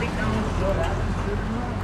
Potential big down.